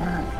嗯。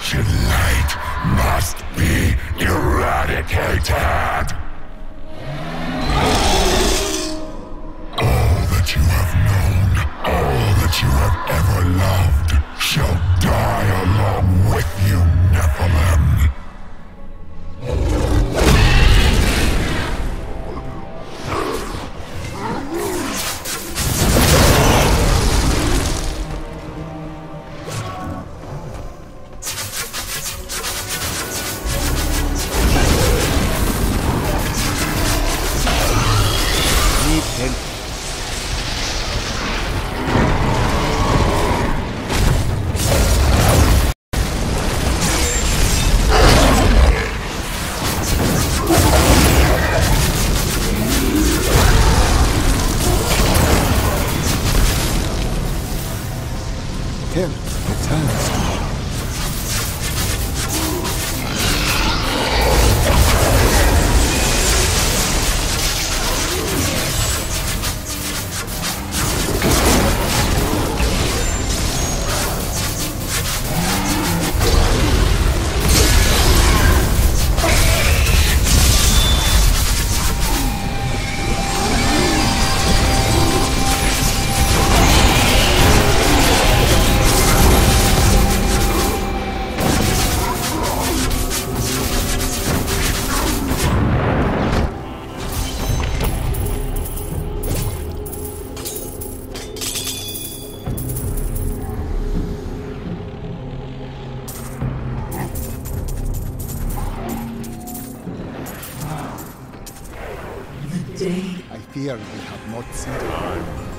Such light must be eradicated. the task. day. I fear we have not seen time.